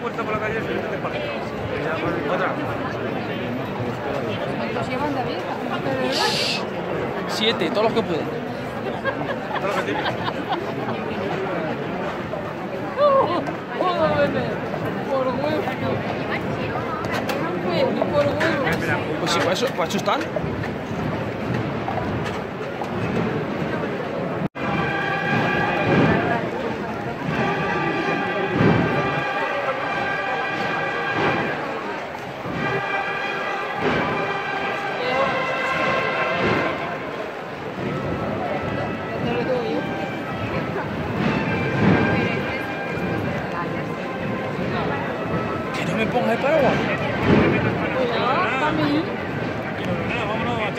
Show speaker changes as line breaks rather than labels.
puerta por la calle se mete para Otra.
¿Cuántos llevan de vida?
Siete, todos los que pueden.
Todo lo que tiene.
Por huevo. Ni por huevo.
Mira,
Pues sí, para eso, para eso están. Tá me pongas
ahí para
abajo. Cuidado, también. Vámonos.